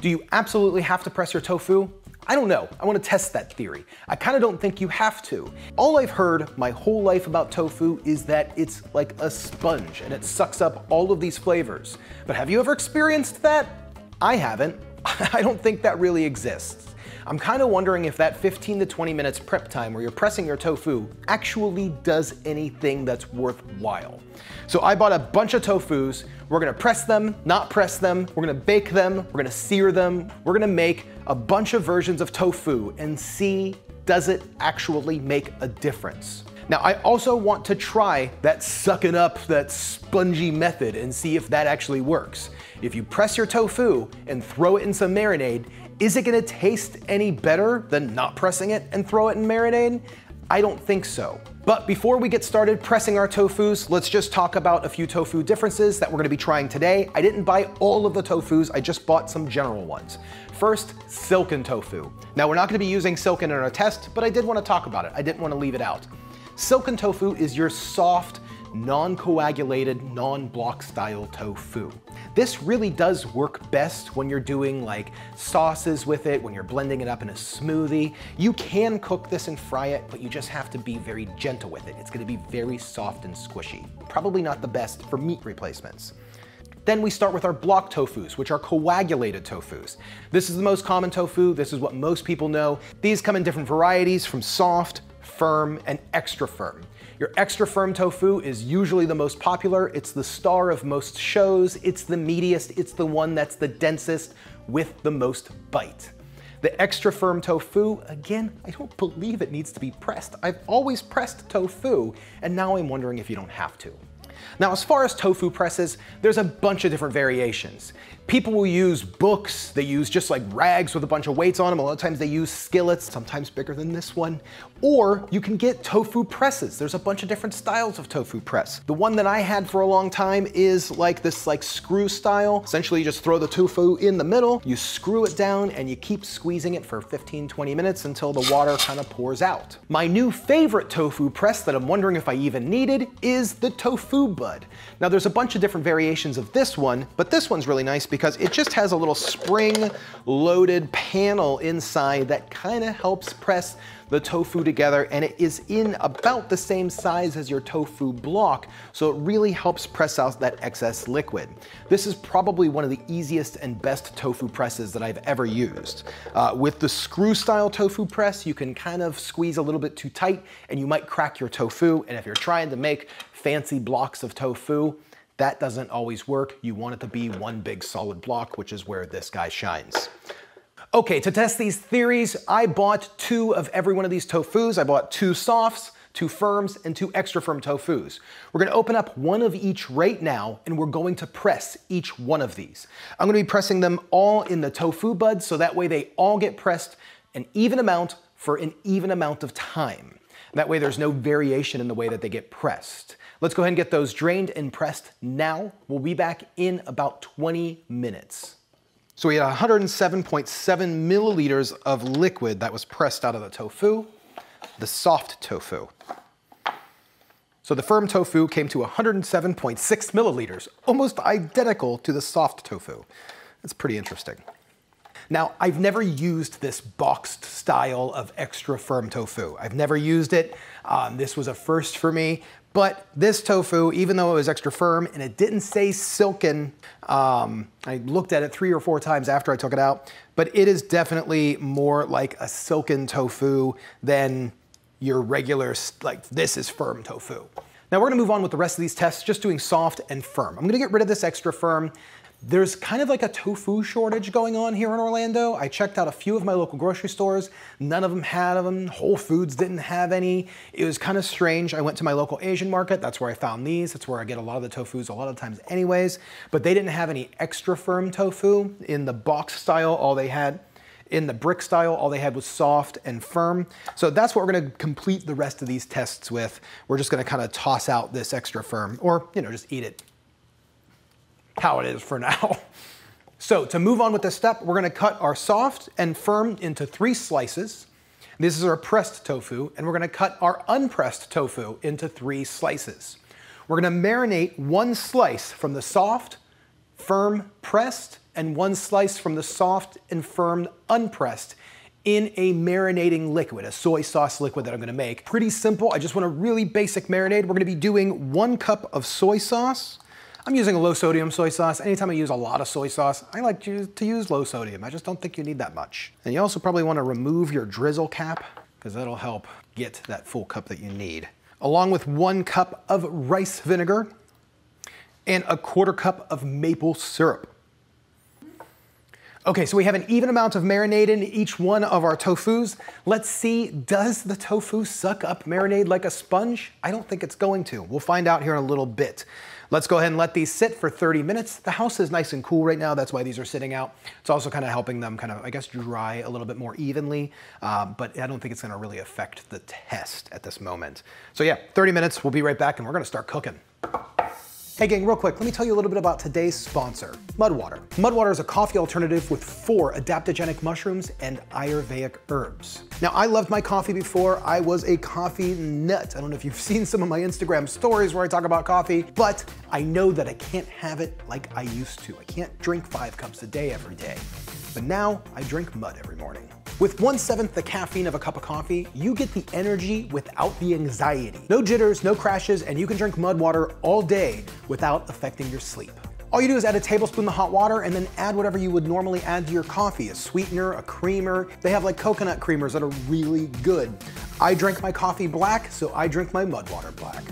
Do you absolutely have to press your tofu? I don't know. I want to test that theory. I kind of don't think you have to. All I've heard my whole life about tofu is that it's like a sponge and it sucks up all of these flavors. But have you ever experienced that? I haven't. I don't think that really exists. I'm kind of wondering if that 15 to 20 minutes prep time where you're pressing your tofu actually does anything that's worthwhile. So I bought a bunch of tofus. We're gonna press them, not press them. We're gonna bake them. We're gonna sear them. We're gonna make a bunch of versions of tofu and see does it actually make a difference. Now, I also want to try that sucking up, that spongy method and see if that actually works. If you press your tofu and throw it in some marinade, is it gonna taste any better than not pressing it and throw it in marinade? I don't think so. But before we get started pressing our tofus, let's just talk about a few tofu differences that we're gonna be trying today. I didn't buy all of the tofus, I just bought some general ones. First, silken tofu. Now we're not gonna be using silken in our test, but I did wanna talk about it. I didn't wanna leave it out. Silken tofu is your soft, non-coagulated, non-block style tofu. This really does work best when you're doing like sauces with it, when you're blending it up in a smoothie. You can cook this and fry it, but you just have to be very gentle with it. It's gonna be very soft and squishy. Probably not the best for meat replacements. Then we start with our block tofus, which are coagulated tofus. This is the most common tofu. This is what most people know. These come in different varieties from soft, firm, and extra firm. Your extra firm tofu is usually the most popular. It's the star of most shows. It's the meatiest. It's the one that's the densest with the most bite. The extra firm tofu, again, I don't believe it needs to be pressed. I've always pressed tofu, and now I'm wondering if you don't have to. Now, as far as tofu presses, there's a bunch of different variations. People will use books, they use just like rags with a bunch of weights on them. A lot of times they use skillets, sometimes bigger than this one. Or you can get tofu presses. There's a bunch of different styles of tofu press. The one that I had for a long time is like this like screw style. Essentially you just throw the tofu in the middle, you screw it down and you keep squeezing it for 15, 20 minutes until the water kind of pours out. My new favorite tofu press that I'm wondering if I even needed is the tofu bud. Now there's a bunch of different variations of this one, but this one's really nice because it just has a little spring loaded panel inside that kind of helps press the tofu together and it is in about the same size as your tofu block, so it really helps press out that excess liquid. This is probably one of the easiest and best tofu presses that I've ever used. Uh, with the screw style tofu press, you can kind of squeeze a little bit too tight and you might crack your tofu, and if you're trying to make fancy blocks of tofu, that doesn't always work. You want it to be one big solid block, which is where this guy shines. Okay, to test these theories, I bought two of every one of these tofus. I bought two softs, two firms, and two extra firm tofus. We're gonna open up one of each right now, and we're going to press each one of these. I'm gonna be pressing them all in the tofu bud, so that way they all get pressed an even amount for an even amount of time. That way there's no variation in the way that they get pressed. Let's go ahead and get those drained and pressed now. We'll be back in about 20 minutes. So we had 107.7 milliliters of liquid that was pressed out of the tofu, the soft tofu. So the firm tofu came to 107.6 milliliters, almost identical to the soft tofu. That's pretty interesting. Now, I've never used this boxed style of extra firm tofu. I've never used it. Um, this was a first for me, but this tofu, even though it was extra firm and it didn't say silken, um, I looked at it three or four times after I took it out, but it is definitely more like a silken tofu than your regular, like this is firm tofu. Now we're gonna move on with the rest of these tests, just doing soft and firm. I'm gonna get rid of this extra firm. There's kind of like a tofu shortage going on here in Orlando. I checked out a few of my local grocery stores. None of them had them. Whole Foods didn't have any. It was kind of strange. I went to my local Asian market. That's where I found these. That's where I get a lot of the tofus a lot of times anyways. But they didn't have any extra firm tofu in the box style. All they had in the brick style, all they had was soft and firm. So that's what we're gonna complete the rest of these tests with. We're just gonna kind of toss out this extra firm or, you know, just eat it how it is for now. So to move on with this step, we're gonna cut our soft and firm into three slices. This is our pressed tofu, and we're gonna cut our unpressed tofu into three slices. We're gonna marinate one slice from the soft, firm, pressed and one slice from the soft and firm unpressed in a marinating liquid, a soy sauce liquid that I'm gonna make. Pretty simple, I just want a really basic marinade. We're gonna be doing one cup of soy sauce. I'm using a low sodium soy sauce. Anytime I use a lot of soy sauce, I like to use low sodium. I just don't think you need that much. And you also probably wanna remove your drizzle cap because that'll help get that full cup that you need. Along with one cup of rice vinegar and a quarter cup of maple syrup. Okay, so we have an even amount of marinade in each one of our tofus. Let's see, does the tofu suck up marinade like a sponge? I don't think it's going to. We'll find out here in a little bit. Let's go ahead and let these sit for 30 minutes. The house is nice and cool right now. That's why these are sitting out. It's also kind of helping them kind of, I guess, dry a little bit more evenly, um, but I don't think it's gonna really affect the test at this moment. So yeah, 30 minutes, we'll be right back and we're gonna start cooking. Hey gang, real quick, let me tell you a little bit about today's sponsor, Mudwater. Mudwater is a coffee alternative with four adaptogenic mushrooms and Ayurvedic herbs. Now, I loved my coffee before. I was a coffee nut. I don't know if you've seen some of my Instagram stories where I talk about coffee, but I know that I can't have it like I used to. I can't drink five cups a day every day. But now I drink mud every morning. With one seventh the caffeine of a cup of coffee, you get the energy without the anxiety. No jitters, no crashes, and you can drink mud water all day without affecting your sleep. All you do is add a tablespoon of hot water and then add whatever you would normally add to your coffee, a sweetener, a creamer. They have like coconut creamers that are really good. I drink my coffee black, so I drink my mud water black.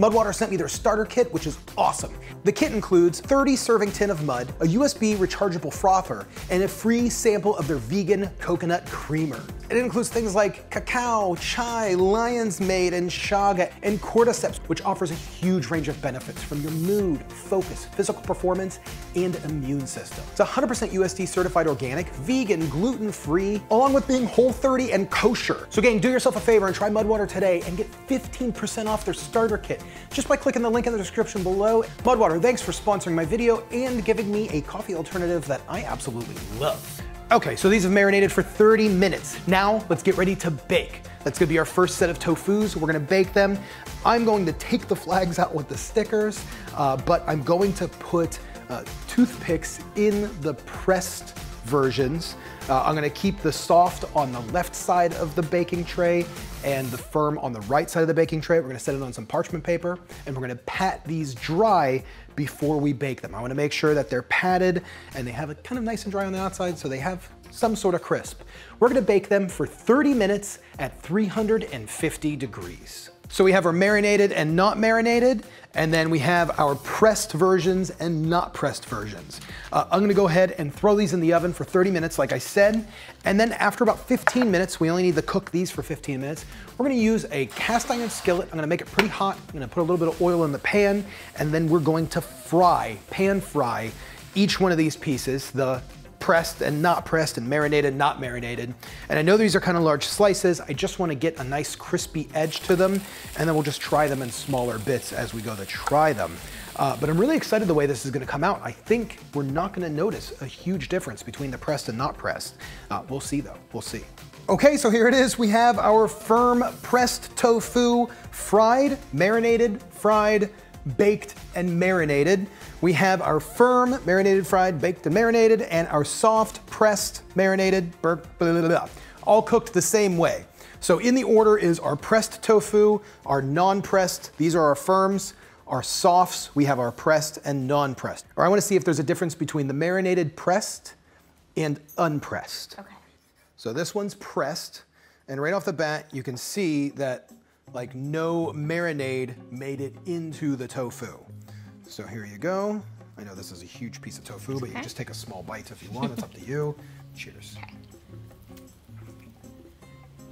Mudwater sent me their starter kit, which is awesome. The kit includes 30 serving tin of mud, a USB rechargeable frother, and a free sample of their vegan coconut creamer. It includes things like cacao, chai, lion's mane, and chaga, and cordyceps, which offers a huge range of benefits from your mood, focus, physical performance, and immune system. It's 100% USDA certified organic, vegan, gluten-free, along with being whole 30 and kosher. So gang, do yourself a favor and try Mudwater today and get 15% off their starter kit just by clicking the link in the description below. Mudwater, thanks for sponsoring my video and giving me a coffee alternative that I absolutely love. Okay, so these have marinated for 30 minutes. Now let's get ready to bake. That's gonna be our first set of tofus. We're gonna bake them. I'm going to take the flags out with the stickers, uh, but I'm going to put uh, toothpicks in the pressed versions. Uh, I'm gonna keep the soft on the left side of the baking tray and the firm on the right side of the baking tray. We're gonna set it on some parchment paper and we're gonna pat these dry before we bake them. I wanna make sure that they're patted and they have it kind of nice and dry on the outside so they have some sort of crisp. We're gonna bake them for 30 minutes at 350 degrees. So we have our marinated and not marinated, and then we have our pressed versions and not pressed versions. Uh, I'm gonna go ahead and throw these in the oven for 30 minutes, like I said, and then after about 15 minutes, we only need to cook these for 15 minutes, we're gonna use a cast iron skillet. I'm gonna make it pretty hot. I'm gonna put a little bit of oil in the pan, and then we're going to fry, pan fry, each one of these pieces, the pressed and not pressed and marinated, not marinated. And I know these are kind of large slices. I just want to get a nice crispy edge to them and then we'll just try them in smaller bits as we go to try them. Uh, but I'm really excited the way this is gonna come out. I think we're not gonna notice a huge difference between the pressed and not pressed. Uh, we'll see though, we'll see. Okay, so here it is. We have our firm pressed tofu, fried, marinated, fried, baked, and marinated. We have our firm, marinated, fried, baked, and marinated, and our soft, pressed, marinated, blah, blah, blah, all cooked the same way. So in the order is our pressed tofu, our non-pressed, these are our firms, our softs, we have our pressed and non-pressed. Or I wanna see if there's a difference between the marinated pressed and unpressed. Okay. So this one's pressed, and right off the bat, you can see that like no marinade made it into the tofu. So here you go. I know this is a huge piece of tofu, but you can just take a small bite if you want. It's up to you. Cheers.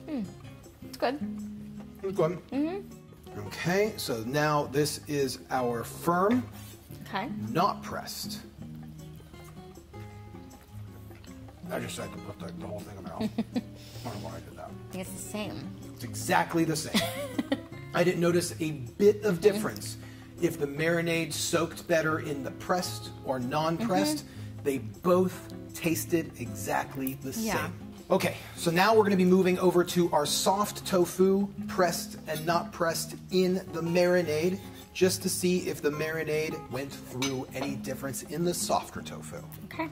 Mm. It's good. It's good. Mm-hmm. Okay, so now this is our firm, Okay. not pressed. I just said to put the, the whole thing in my mouth. I don't know why I did that. I think it's the same. It's exactly the same. I didn't notice a bit of difference. If the marinade soaked better in the pressed or non-pressed, mm-hmm. they both tasted exactly the Yeah. same. Okay, so now we're gonna be moving over to our soft tofu, pressed and not pressed in the marinade, just to see if the marinade went through any difference in the softer tofu. Okay.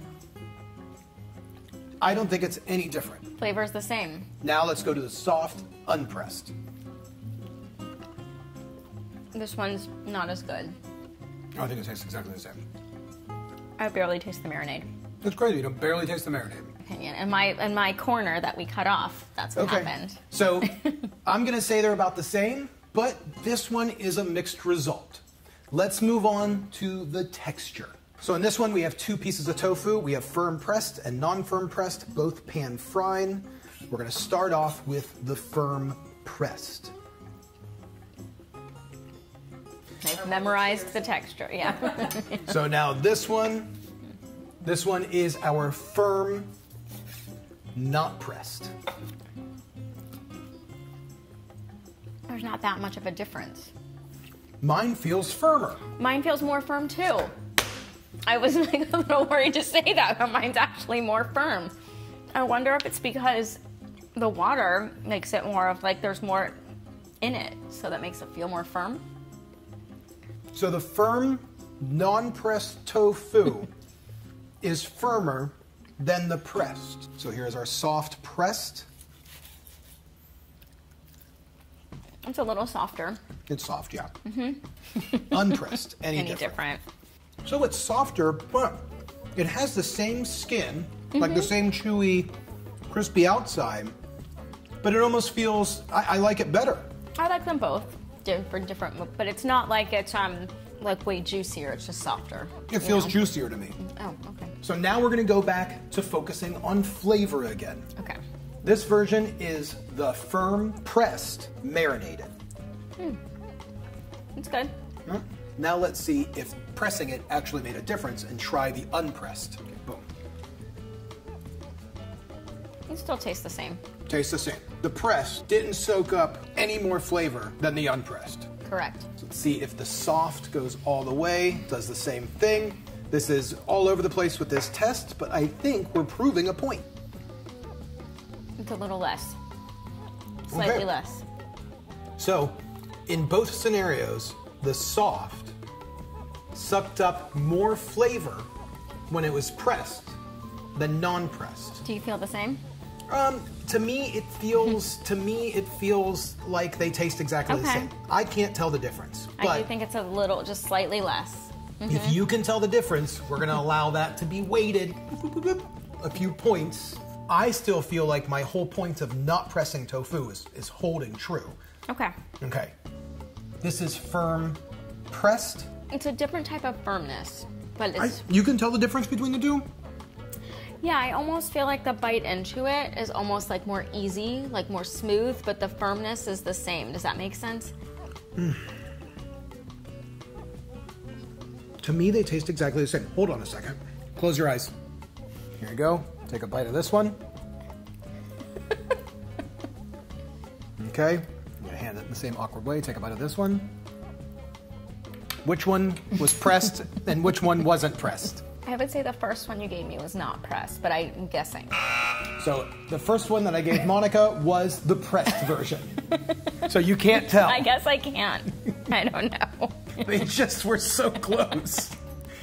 I don't think it's any different. Flavor's the same. Now let's go to the soft, unpressed. This one's not as good. Oh, I think it tastes exactly the same. I barely taste the marinade. It's crazy. You don't barely taste the marinade. Opinion. In my in my corner that we cut off, that's what happened. So I'm going to say they're about the same, but this one is a mixed result. Let's move on to the texture. So in this one, we have two pieces of tofu. We have firm pressed and non-firm pressed, both pan fried. We're going to start off with the firm pressed. I've memorized the texture. Yeah. So now this one, this one is our firm, not pressed. There's not that much of a difference. Mine feels firmer. Mine feels more firm too. I was like a little worried to say that, but mine's actually more firm. I wonder if it's because the water makes it more of like there's more in it, so that makes it feel more firm. So the firm, non-pressed tofu is firmer than the pressed. So here's our soft pressed. It's a little softer. It's soft, yeah. Mm hmm Unpressed, any, Any different. different? So it's softer, but it has the same skin, like the same chewy, crispy outside, but it almost feels, I, I like it better. I like them both different, different, but it's not like it's um like way juicier. It's just softer. It feels know? juicier to me. Oh, okay. So now we're gonna go back to focusing on flavor again. Okay. This version is the firm pressed marinated. Hmm. It's good. Huh? Now let's see if pressing it actually made a difference and try the unpressed. Okay, boom. It still tastes the same. Tastes the same. The pressed didn't soak up any more flavor than the unpressed. Correct. So let's see if the soft goes all the way, does the same thing. This is all over the place with this test, but I think we're proving a point. It's a little less. Slightly Okay. less. So, in both scenarios, the soft sucked up more flavor when it was pressed than non-pressed. Do you feel the same? Um, to me, it feels to me it feels like they taste exactly the same. I can't tell the difference, I but do think it's a little, just slightly less. if you can tell the difference, we're gonna allow that to be weighted a few points. I still feel like my whole point of not pressing tofu is, is holding true. Okay. Okay, this is firm pressed. It's a different type of firmness, but I, you can tell the difference between the two. Yeah. I almost feel like the bite into it is almost like more easy, like more smooth, but the firmness is the same. Does that make sense? To me, they taste exactly the same. Hold on a second. Close your eyes. Here you go. Take a bite of this one. okay. I'm gonna hand it in the same awkward way. Take a bite of this one. Which one was pressed and which one wasn't pressed? I would say the first one you gave me was not pressed, but I'm guessing. So the first one that I gave Monica was the pressed version. So you can't tell. I guess I can't. I don't know. They just were so close.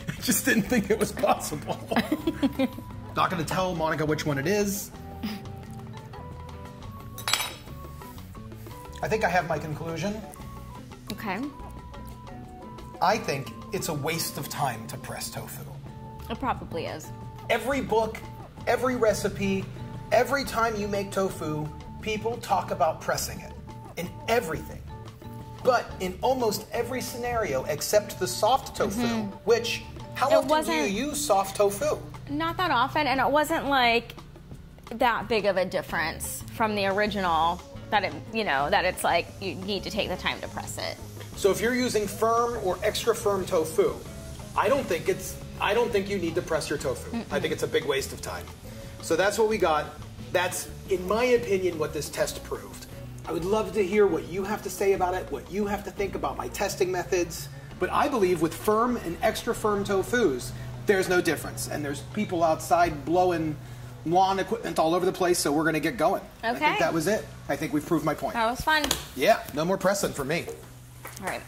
I just didn't think it was possible. Not gonna tell Monica which one it is. I think I have my conclusion. Okay. I think it's a waste of time to press tofu. It probably is. Every book, every recipe, every time you make tofu, people talk about pressing it. In everything. But in almost every scenario except the soft tofu, mm-hmm. which, how. It often do you use soft tofu? Not that often, and it wasn't like that big of a difference from the original. That it, you know, that it's like you need to take the time to press it. So if you're using firm or extra firm tofu, I don't think it's I don't think you need to press your tofu. I think it's a big waste of time. So that's what we got. That's in my opinion what this test proved. I would love to hear what you have to say about it, what you have to think about my testing methods. But I believe with firm and extra firm tofus, there's no difference. And there's people outside blowing lawn equipment all over the place, so we're gonna get going. Okay. I think that was it. I think we've proved my point. That was fun. Yeah, no more pressing for me. All right.